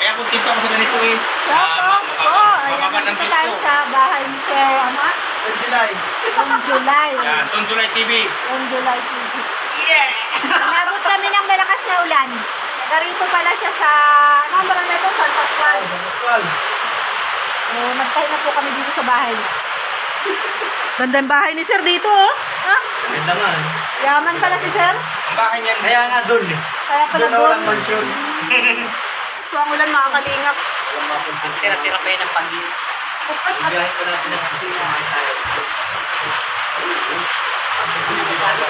Kaya kung tito ako sa ganito eh. So, ah, po, ma- po, ayan, nandito tayo sa bahay ni Sir, ano? July. Noong July. Yan, Ton July TV. Noong July 20. Yeah! Nabot kami ng malakas na ulan. Narito pala siya sa, ano ang barangay ito? San Pascual. Pascual. Eh, magpahinga po kami dito sa bahay niya. Ganda yung bahay ni Sir dito, oh. Ha? Ganda nga. eh. Yaman pala si Sir. Ang bahay niyan. Kaya nga doon eh. Kaya pala Doon na walang mansyon. So, ang ulan makakalingap. Walang mapunta. Tira-tira pa yun ng pagi. Biyahe pa natin ang kumain tayo.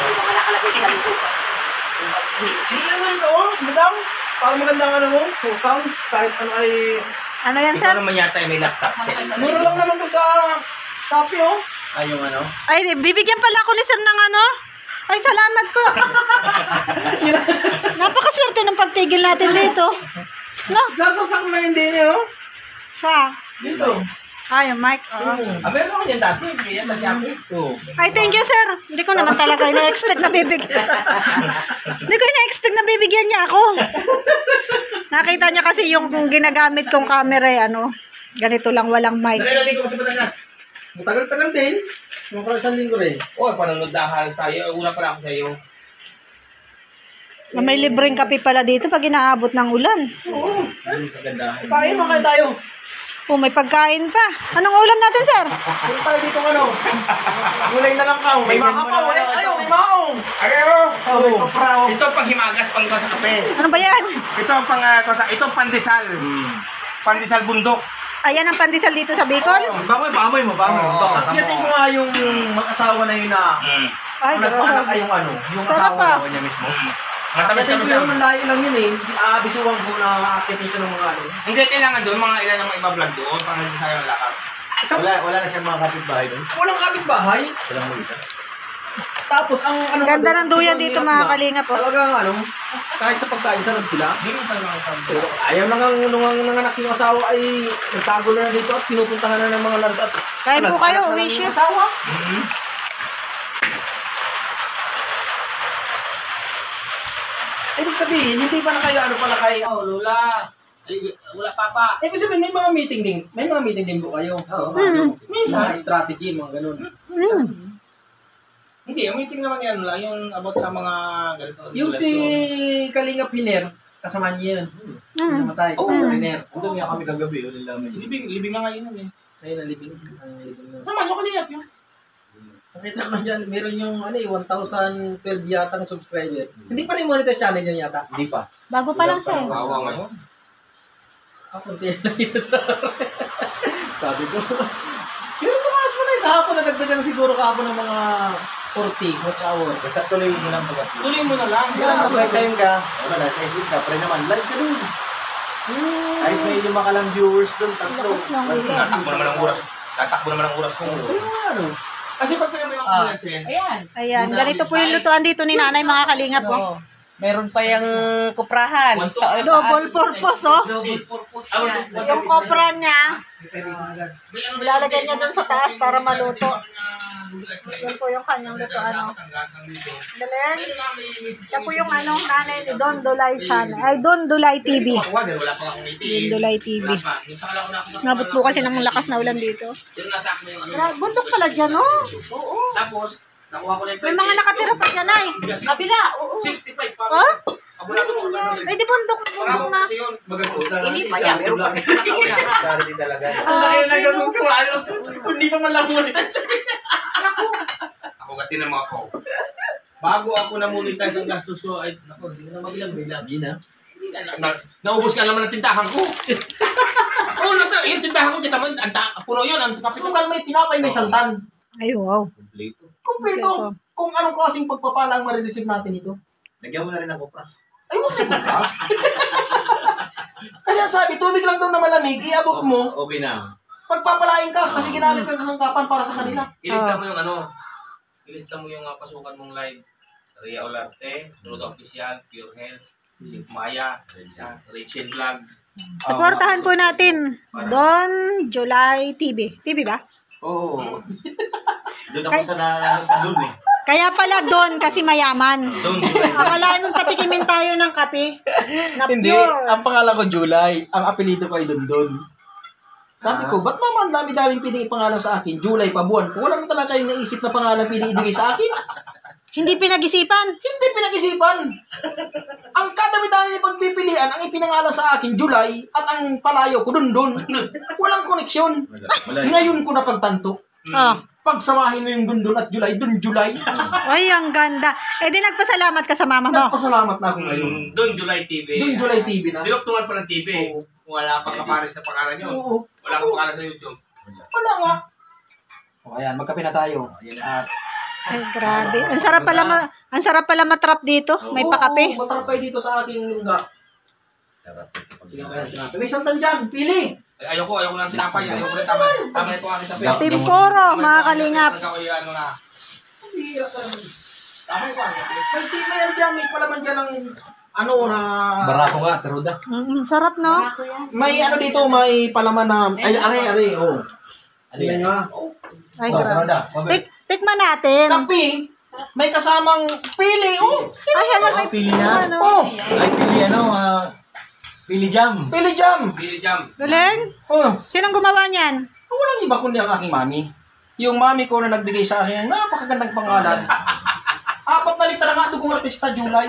Mga nakalagay sa lupa. Hindi naman ito, oh. Madam. Para maganda nga naman. So, sound. Kahit ano ay... Ano yan, Sir? naman yata ay may laksak. Muro lang naman to sa Shopee, oh. Ay, yung ano? Ay, bibigyan pala ako ni Sir ng ano. Ay, salamat po. Napakaswerte ng pagtigil natin dito. No? Sasasak na yung din, oh. Sa? Dito. Ay, yung mic. oo. Ah, meron ako yan dati. Kaya sa Shopee. So, Ay, thank you, sir. Hindi ko naman talaga ina-expect na bibigyan. Hindi ko ina-expect na bibigyan niya ako. Nakita niya kasi yung ginagamit kong camera, eh, ano, ganito lang, walang mic. Nailaling ko sa Batangas. Matagal-tagal din. Parang isang linggo rin. Oy, panonood na halos tayo. Una pala ako sa iyo. Na may libreng kape pala dito pag inaabot ng ulan. Oo. Kain mo kayo tayo. Oh, may pagkain pa. Anong ulam natin, sir? Punta tayo dito ano. Gulay na lang ka. May makapaw. Ay, ayaw, may maong. Ayaw! Oh. Ito pang himagas pang sa kape. Ano ba yan? Ito ang pang uh, sa ito pandesal. Pandesal bundok. Ayan ang pandesal dito sa Bicol. Bamoy, bamoy mo, bamoy mo. Oo. Yatin ko nga yung mag-asawa na yun na Mm. Ay, nagpaanak ay yung ano, yung Sarap asawa ah. na niya mismo. Matamis Yatin kami sa... yung layo lang yun eh. Aabisuwang ko na aakitin siya ng mga ano. Hindi kailangan doon, mga ilan ang mga iba-vlog doon para hindi sayang lakad. Wala, wala na siyang mga kapitbahay doon. walang kapitbahay. Walang mo isa. Tapos ang ano Ganda ng duyan dito, mga na. kalingap, oh. Talagang ano, kahit sa pagkain sarap sila. Hindi mo talaga ang Pero ayaw na nga nung ang nanganak yung asawa ay nagtago na dito at pinupuntahan na ng mga nurse at Kain po kayo, wish you. asawa. Ibig sabihin, hindi pa na kayo ano pala kayo, oh, Lola. Ay, wala papa. Ibig sabihin, may mga meeting din. May mga meeting din po kayo. Oo. Hmm. Minsan, strategy, mga ganun. Mm. Hindi, ang meeting naman yan lang, yung about sa mga ganito. Yung si Kalingap Hiner, kasama niya yun. Mm. Namatay. Oo. Oh, Hiner. Andun nga kami kagabi, yun yung lamin. Libing, libing na ngayon eh. Ayun, nalibing. Ang nalibing na. Naman, yung kalingap yun. Nakita ko dyan, meron yung ano eh, 1,012 yatang subscriber. Hindi pa rin monetize channel yun yata. Hindi pa. Bago pa lang siya. eh. Wawa ngayon. Ako, hindi lang yun sa Sabi ko. Pero tumaas mo na eh. Kahapon, nagdagdagan na siguro kahapon ng mga 40 watch hour. Basta tuloy mo lang pag Tuloy mo na lang. Kaya mag time ka, wala, sa Facebook ka, pre naman, live ka doon. Kahit may lima ka lang viewers doon, tatlo. Lakas ng Live ulan. ka. Tatakbo naman ang oras. Tatakbo naman ang oras ko. Yung mga ano. Kasi pag pinag yung Ah. ambulance eh. Ayan. Ayan, ganito po yung lutuan dito ni nanay, mga kalingap. Oh. Meron pa yung kuprahan. Sa, Double purpose, oh. Double purpose yan. Yung kopra niya, ano- ilalagay niya dun sa taas para maluto. Yan po yung kanyang lutuan. Oh. Galing. Siya po yung ano, nanay ni Don Dulay Channel. Ay, Don Dulay TV. Wala pa akong Don. Dulay TV. Nabot po kasi ng lakas na ulan dito. Yung nasa akin yung ano. Bundok pala dyan, oh. Oo. Tapos, nakuha ko na yung May mga nakatira pa dyan, ay. kabila. Oo. 65 pa. Oh? Abulado ko. Ay, di bundok, bundok na. Kasi yun. Hindi pa yan. Meron pa sa pinakauna. Charity talaga. Ang laki na nagasot ko. Ayos. Hindi pa man lang monetize. Ako gati na mga ko. Bago ako na-monetize ang gastos ko, ay, naku, hindi na mabilang bilang. Hindi na. Na, na, naubos ka naman ng tindahan ko. Oo, oh, yung tindahan ko, kita mo, ang ta- puno yun, ang Ito kapito. ka may tinapay, may santan. Ay, wow. Kompleto. Kompleto. Kung anong klaseng pagpapala ang marireceive natin ito. Lagyan mo na rin ng kupras. Ay, huwag na bukas. Kasi ang sabi, tubig lang daw na malamig, iabot mo, Okay na. pagpapalain ka kasi ginamit kang kasangkapan para sa kanila. Ilista mo yung ano, ilista mo yung uh, pasukan mong live. Ria Olarte, Ruda Official, Pure Health, si Maya, Rachel Vlog. Supportahan po natin Don July TV. TV ba? Oo. Doon ako sa na, sa doon eh. Kaya pala Don kasi mayaman. Don July. Akala nung patikimin tayo ng kape na Hindi, pure. ang pangalan ko July. Ang apelido ko ay Dondon. Sabi ko, ba't mama ang dami-daming pinigay pangalan sa akin? July pa buwan. Walang talaga kayong naisip na pangalan pinibigay sa akin, Hindi pinag-isipan. hindi pinag-isipan. Ang kadami-dami ng pagpipilian, ang ipinangalan sa akin, July, at ang palayo ko, Dondon. Walang koneksyon. Ngayon ko napagtanto. Oh. Pagsamahin mo yung Dondon at July, Don July. Ay, ang ganda. Eh di nagpasalamat ka sa mama mo. Nagpasalamat na ako ngayon. Mm, Don July TV. Don July TV na. Dinoktungan pa ng TV. Oo. Wala pang kapares na pangalan nyo. Oo. Wala kang pangalan sa YouTube. Wala nga. O ayan, magkape na tayo. At Ay, grabe. Ang sarap pala, ma- ang sarap pala matrap dito. May pakape. Oo, matrap kayo dito sa aking lungga. Sarap. Sige, kaya tinapay. May santan dyan, pili. Ay, ayoko, ayoko lang tinapay. Ayoko lang tama. Tama na ito ang aking tabi. Pimporo, mga kalingap. Talaga ko yung ano na. Bihira ka naman. Tama ang May na yan dyan, may palaman dyan ng ano na... Barako nga, teruda. Mm, sarap, no? May ano dito, may palaman na... Ay, are, are, oh. Ano yan nyo ha? Ay, grabe. teruda. Tik tikman natin. Kape, may kasamang pili, oh. Ay, hala, may Oh, pili na. Ano? Oh, Ay, pili ano, ah, pili jam. pili jam. Billy Jam. Galing. Oh, Sinong gumawa niyan? walang iba kundi ang aking mami. Yung mami ko na nagbigay sa akin ng napakagandang pangalan. Apat na litra nga dugong artista, July.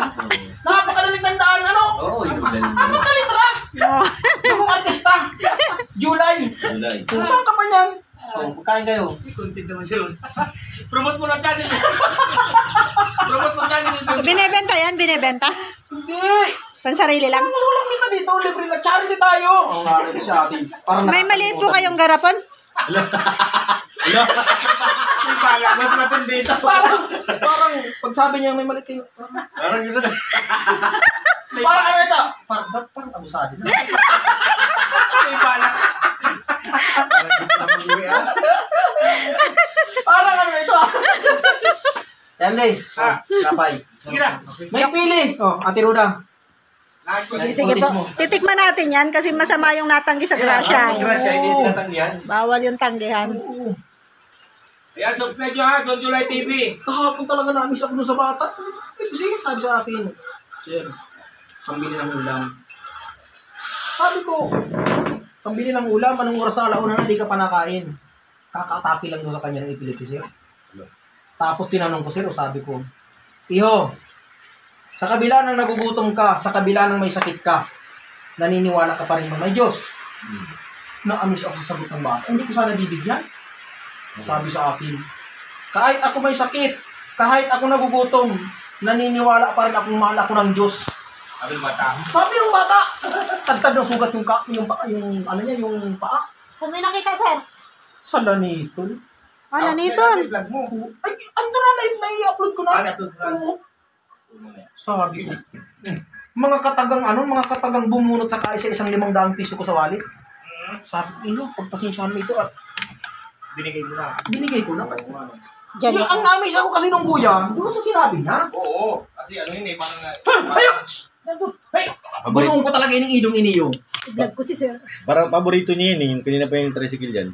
Napakadaling tandaan, ano? Oo, yun din. Apat na litra! Oh. Dugong artista, July. Kulay. Saan ka pa niyan? Oh, kain kayo. Content naman sila. Promote mo na channel. Promote mo channel nito. Binebenta yan, binebenta. Hindi! Pansarili lang. Ano lang kita dito, libre lang. Charity tayo. Oo rin sa atin. Parang May maliit po kayong garapon? May pala, mas matindi ito. Parang, parang, pag sabi niya may maliit kayo, parang, Parang gusto na. parang ano ito? Parang, parang, parang abusado. May balak. Parang ano ito ah. Yan, Lay. Ah. Napay. Sige na. May pili. Oh, Ate Ruda. Sige, sige po. Titikman natin yan kasi masama yung natanggi sa grasya. Ang grasya, hindi tinatanggihan. Bawal yung tanggihan. Ayan, subscribe nyo ha. Don July TV. Kahapon talaga namin sa kuno sa bata. Eh, sige, sabi sa akin. Sir, pambili ng ulam. Sabi ko, pambili ng ulam, anong oras na alauna na, di ka pa nakain. Kakatapi lang doon sa kanya ng ipiliti, sir. Tapos tinanong ko, sir, o sabi ko, Iho, sa kabila ng nagugutom ka, sa kabila ng may sakit ka, naniniwala ka pa rin ba may Diyos? Na-amiss ako sa sagot ng bata. Hindi ko sana bibigyan. Sabi sa akin, kahit ako may sakit, kahit ako nagugutom, naniniwala pa rin akong mahal ako ng Diyos. Sabi ng bata. Sabi ng bata, tagtad ng sugat yung, ka, yung, pa- yung, ano niya, yung paa. Saan may nakita, sir? Sa lanitol. Ano niton? Vlog mo. Ay, ano na, na, na-upload ko na. Ah, na-upload ko na. Oo. Sabi ko, "Hmm, mga katagang ano, mga katagang bumunot sa kaisa isang limang daang piso ko sa wallet. Sabi ko, ino, pagpasensyahan mo ito at Binigay mo na. binigay ko na. Diyan. Yung, ang namis ako kasi nung kuya, doon sa sinabi niya. Oo. Kasi ano yun eh, parang... Ayun! Hey! Bulong ko talaga ining idong iniyo. Vlog ko si sir. Parang paborito niya yun eh. Yung kanina pa yung tricycle dyan.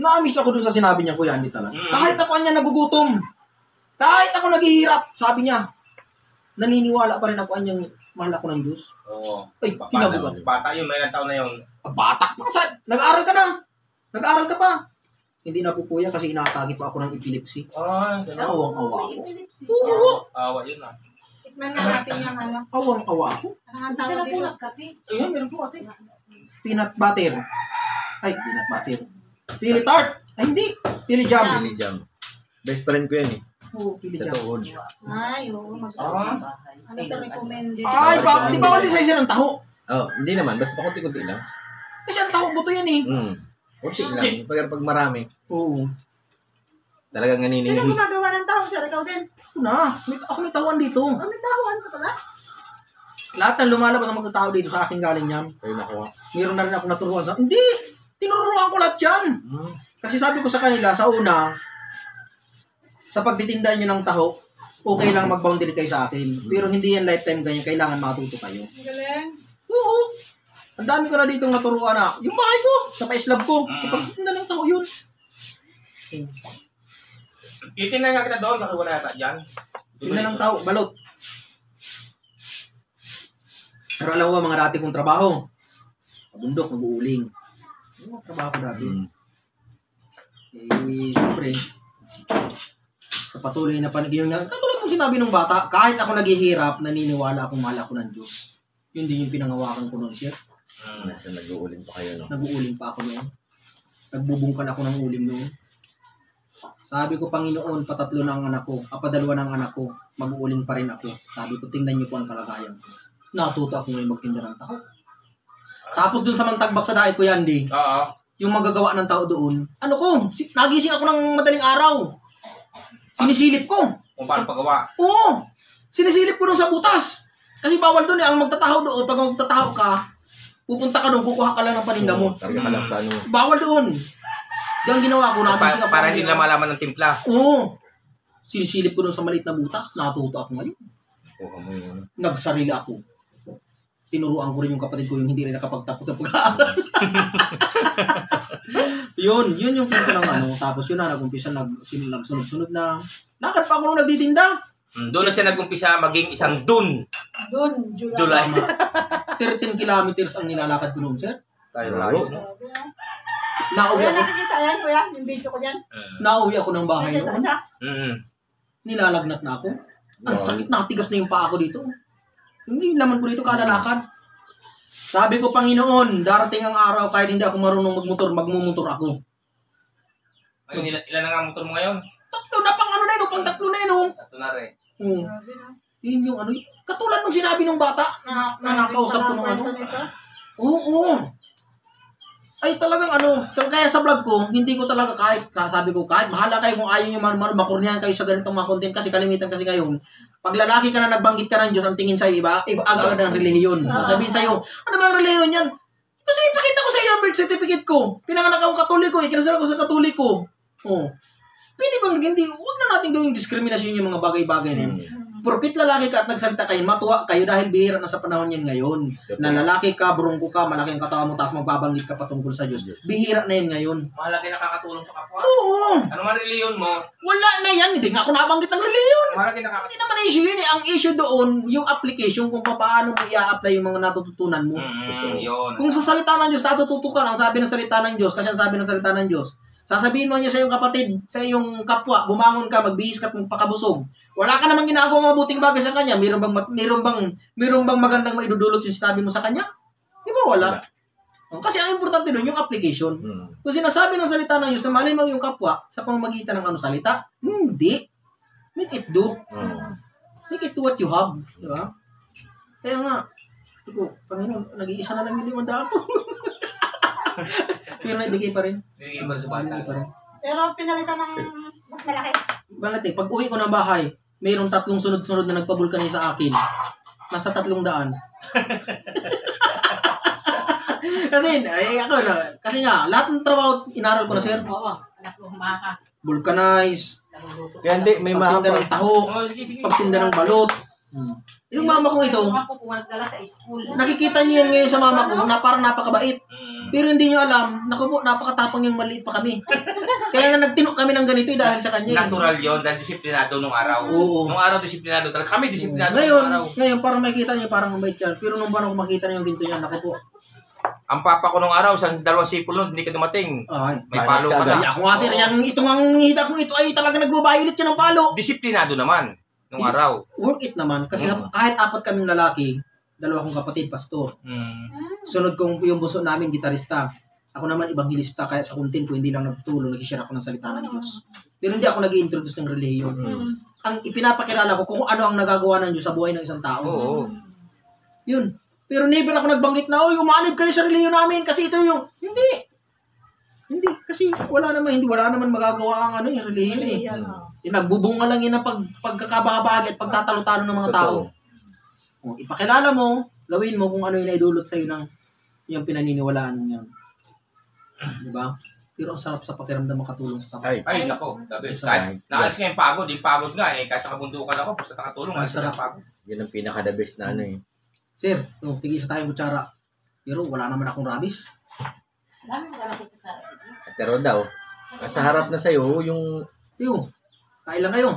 Naamis ako dun sa sinabi niya, Kuya Andy talaga. Mm. Kahit ako niya nagugutom, kahit ako naghihirap, sabi niya, naniniwala pa rin ako anyang mahal ako ng Diyos. Oo. Ay, Bata, kinabukan. bata yun, may ilang taon na yun. Ah, Bata pa sa, nag-aaral ka na. Nag-aaral ka pa. Hindi na po kuya kasi inaatagi pa ako ng epilepsy. Ah, Awang-awa ako. Awa yun ah. Tikman na natin yung ano. Awang-awa ako. Ang tawag dito. Ayun, meron po ate. Peanut butter. Ay, peanut butter. Pili tart. Ay, hindi. Pili jam. Pili jam. Best friend ko yan eh. Oo, pili jam. tuod. Ay, oo. masarap. Ano to recommended? Ay, ba, di ba wala sa isa ng taho? Oh, hindi naman. Basta pakunti-kunti lang. Kasi ang taho buto yan eh. Hmm. Kunti lang. Pag, pag marami, Oo. talagang Sino naninihi. gumagawa ng tao, sir? Ikaw din. Ako na. May, ako may tahuan dito. Oh, may tahuan ka pala? Lahat ng lumalabas ng mga tao dito sa akin galing yan. Kayo nakuha. Meron na rin ako naturuan sa... Hindi! Tinuruan ko lahat yan. Hmm. Kasi sabi ko sa kanila, sa una, sa pagtitinda nyo ng taho, okay lang mag-boundary kayo sa akin. Pero hindi yan lifetime ganyan. Kailangan matuto kayo. Ang galing. Oo. Ang dami ko na dito naturuan na. Yung bahay ko, sa paislab ko. Sa pagtitinda ng taho yun. Titingnan nga kita doon, baka wala yata dyan. Tingnan ng tao, balot. Pero alam mo, mga dati kong trabaho, bundok, mag-uuling. Yung mga trabaho ko dati. Mm. Eh, siyempre, sa patuloy na panagin nga, katulad ng sinabi ng bata, kahit ako naghihirap, naniniwala akong mahal ako ng Diyos. Yun din yung pinangawakan ko noon, sir. Nasa nag-uuling pa kayo, no? Nag-uuling pa ako noon. Nagbubungkan ako ng uling noon. Sabi ko, Panginoon, patatlo na ang anak ko, apadalwa na ang anak ko, mag-uuling pa rin ako. Sabi ko, tingnan niyo po ang kalagayan ko. Natuto ako ngayon magtinda ng tao. Tapos dun sa mantagbak sa daig ko yan, di, Oo. yung magagawa ng tao doon, ano ko, si- nagising ako ng madaling araw. Sinisilip ko. Kung paano pagawa. Oo, sinisilip ko doon sa butas. Kasi bawal doon eh, ang magtatahaw doon, pag magtatahaw ka, pupunta ka doon, kukuha ka lang ng paninda mo. Targa ka lang sa ano. Bawal doon. Yan ginawa ko, nagising Pa- para hindi nila malaman ng timpla. Oo. Sinisilip ko doon sa maliit na butas, natuto ako ngayon. Kuha mo yung ano. Nagsarili ako. Tinuruan ko rin yung kapatid ko yung hindi rin nakapagtapos sa pag-aaral. yun, yun yung punto ng ano. Tapos yun na, nag-umpisa, nag, nagsunod-sunod na. Lakad pa ako nung nagtitinda. Mm, Doon na siya nag-umpisa maging isang dun. Doon, July. July. 13 kilometers ang nilalakad ko noon, sir. Tayo layo, no? Nauwi Kuya, ako, nakikita yan, kuya, yung video ko dyan. nauwi ako ng bahay Nakikita noon. niya? Mm. Nilalagnat na ako. Ang sakit na, tigas na yung paa ko dito. Hindi naman ko dito kalalakad. Sabi ko, Panginoon, darating ang araw kahit hindi ako marunong magmotor, magmumotor ako. Ngayon, ilan, ilan na nga motor mo ngayon? Tatlo na pang ano na yun, pang tatlo na yun. oh. Tatlo na rin. Oo. Yun yung ano, katulad nung sinabi ng bata na, na nakausap ko ng ano. Oo, oo. Ay talagang ano, kaya sa vlog ko, hindi ko talaga kahit, sabi ko kahit mahala kayo kung ayaw nyo man, man makurnihan kayo sa ganitong mga content kasi kalimitan kasi ngayon, pag lalaki ka na nagbanggit ka ng Diyos, ang tingin sa'yo iba, iba agad ang relihiyon. Sasabihin sa'yo, ano ba ang relihiyon yan? Kasi ipakita ko sa iyo ang birth certificate ko. Pinanganak akong katoliko, ikinasal ako sa katoliko. Oh. Pwede bang hindi, huwag na natin gawing diskriminasyon yung mga bagay-bagay na yun. Porkit lalaki ka at nagsalita kayo, matuwa kayo dahil bihira na sa panahon yan ngayon. Na lalaki ka, burungko ka, malaki ang katawan mo, tapos magbabanggit ka patungkol sa Diyos. Bihira na yan ngayon. Mahalaga nakakatulong sa kapwa. Oo! Ano man reliyon mo, Wala na yan. Hindi nga ako nabanggit ng reliyon. mahalaga Hindi nakakatulong. naman issue yun eh. Ang issue doon, yung application kung paano mo i-apply yung mga natututunan mo. Mm, yun. Kung sa salita ng Diyos, natututo ka, ang sabi ng salita ng Diyos, kasi ang sabi ng salita ng Diyos, sasabihin mo niya sa iyong kapatid, sa iyong kapwa, bumangon ka, magbihis ka at magpakabusog. Wala ka namang ginagawa mabuting bagay sa kanya. Meron bang, meron bang, meron bang magandang maidudulot yung sinabi mo sa kanya? Di ba wala? Kasi ang importante doon, yung application. Hmm. Kung sinasabi ng salita ng Diyos na mo yung kapwa sa pamamagitan ng ano salita, hindi. Make it do. Hmm. Make it do what you have. Di ba? Kaya nga, ko, Panginoon, nag-iisa na lang yung limandaan ko. Pero naibigay pa rin. Bibigyan mo rin sa bata. Naibigay pa. Pero pinalitan ng mas malaki. Bakit eh, pag uwi ko ng bahay, mayroong tatlong sunod-sunod na nagpabulkani sa akin. Nasa tatlong daan. kasi, ay, ako na, kasi nga, lahat ng trabaho, inaral ko na, sir. Oo, anak ko, humaka. Vulcanize. Kaya hindi, may pagtinda mahaba. ng taho, Oh, sige, sige. pagtinda ng balot. Yung mama ko ito, nakikita niyo yan ngayon sa mama ko na parang napakabait. Mm. Pero hindi niyo alam, naku po, napakatapang yung maliit pa kami. Kaya nga nagtinok kami ng ganito eh, dahil sa kanya. eh. Natural yun, dahil disiplinado nung araw. Oo. Nung araw disiplinado talaga. Kami disiplinado Ngayon, nung araw. ngayon parang makikita niyo parang mabait yan. Pero nung ba ako makita niyo yung ginto yan, naku po. Ang papa ko nung araw, isang dalawang sipol nun, hindi ka dumating. Ay, May palo ka Ay, na. ako nga sir, yung itong ang hita ko ito ay talaga nagbabayilit siya ng palo. Disiplinado naman nung araw. Work it naman, kasi Mm. kahit apat kaming lalaki, dalawa kong kapatid, pastor. Mm. Sunod kong yung buso namin, gitarista. Ako naman, ibanghelista, kaya sa content ko, hindi lang nagtulong, nag-share ako ng salita ng Diyos. Pero hindi ako nag introduce ng relihiyon. Ang ipinapakilala ko kung ano ang nagagawa ng Diyos sa buhay ng isang tao. Oo. Yun. Pero never ako nagbanggit na, oh, umanib kayo sa relihiyon namin kasi ito yung, hindi. Hindi, kasi wala naman, hindi, wala naman magagawa ang ano, yung relihiyon eh. Yung nagbubunga lang yun ng pag, pagkakabahagi at pagtatalo-talo ng mga tao. O, ipakilala mo, gawin mo kung ano yung naidulot sa'yo ng yung pinaniniwalaan mo yan. Di ba? Pero ang sarap sa pakiramdam makatulong sa kapwa. Ay, Ay, nako. Sabi, Yes, kahit naalis nga yung pagod, yung pagod nga eh. Kahit sa kabundukan ako, basta nakatulong, Ang sarap. pagod. yun ang pinaka-the best na ano eh. Sir, no, tigisa tayong kutsara. Pero wala naman akong rabies. Anak ko sa At pero daw, nasa harap na sa'yo, yung Tiyo, Kain lang kayo.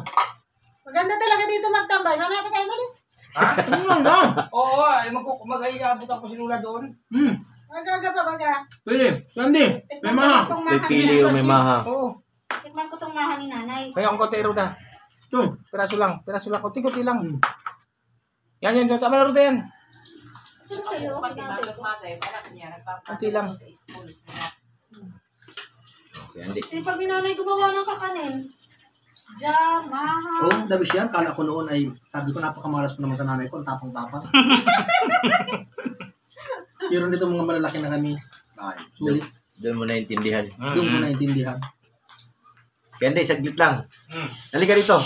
Maganda talaga dito magtambay. Mamaya pa tayo malis. Ano lang lang? Oo, ay mag-aiabot ako si Lula doon. Hmm. Magaga pa baga. Pwede. Candy. May maha. Itong May maha pili o may maha. Oo. Tikman ko tong maha ni nanay. Kaya ang kotero na. Ito. Piraso lang. Piraso lang. Kunti-kunti lang. Yan, yan. Tama na rin din. Ito sa'yo. Kasi anak niya, Kunti lang. Candy. Sipag ni nanay gumawa ng kakanin. Jam, maha. Oo, oh, dabis yan. Kala ko noon ay, sabi ko napakamalas ko naman sa nanay ko. Ang tapang-tapang. Pero nito mga malalaki na kami. Ay, sulit. Doon mo naintindihan. Doon ko naintindihan. Candy, saglit lang. Mm. Halika rito.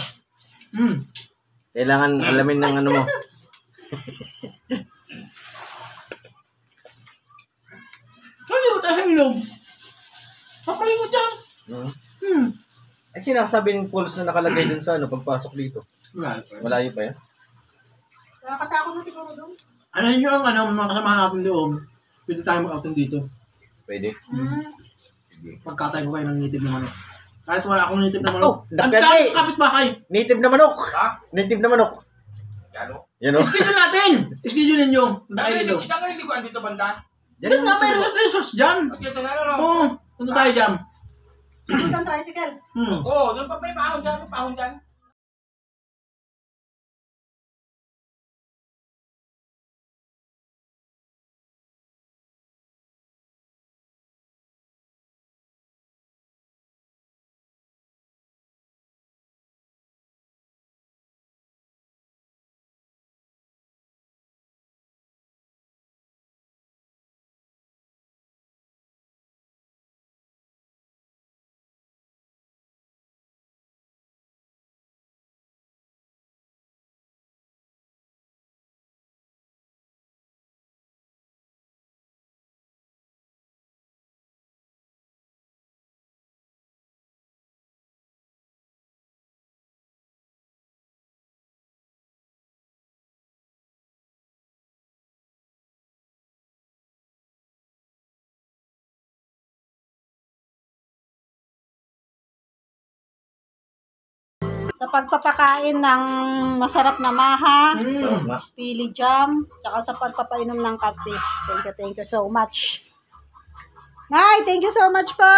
Hmm. Kailangan alamin ng ano mo. Hindi ko tayo ilog. Papalingot yan. Hmm. Hmm. Ay, sinasabi ng pulse na nakalagay dun sa ano, pagpasok dito. Wala. Malayo pa yan. Nakakatakot na siguro doon. Ano nyo ang ano, mga kasamahan natin doon? Pwede tayo mag-outing dito. Pwede. Hmm. Pagkatay ko kayo ng native na manok. Kahit wala akong native na manok. Oh, Ang nakatay! kapit kapit bahay. Native na manok! Ha? Native na manok! Yan o. Yan o. Schedule natin! Schedule ninyo. Dahil Saan dito. kayo saan kayo liguan dito banda? Diyan na, may resort resource dyan. At dito na ano? Oo, punta tayo dyan. Sunod ang tricycle. Hmm. Oo, doon pa may pahon dyan. May pahon dyan. Sa pagpapakain ng masarap na maha, Hmm. pili jam, saka sa pagpapainom ng kape. Thank you, thank you so much. Nay, thank you so much po.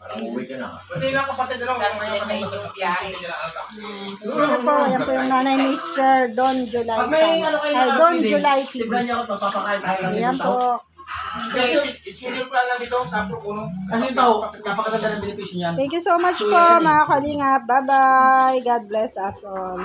Parang uwi ka na. Pwede lang kapatid na lang. Tapos sa inyo biyahe. Ito po, yan po yung nanay ni Sir Don July. Pag may ano kayo Ay, na Don July TV. Tignan ako, magpapakain tayo ng Ayan ibang tao. po. Sinil ko lang dito sa Procuno. Kasi tao, napakaganda ng niyan. Thank you so much po, mga kalingap. Bye-bye. God bless us all.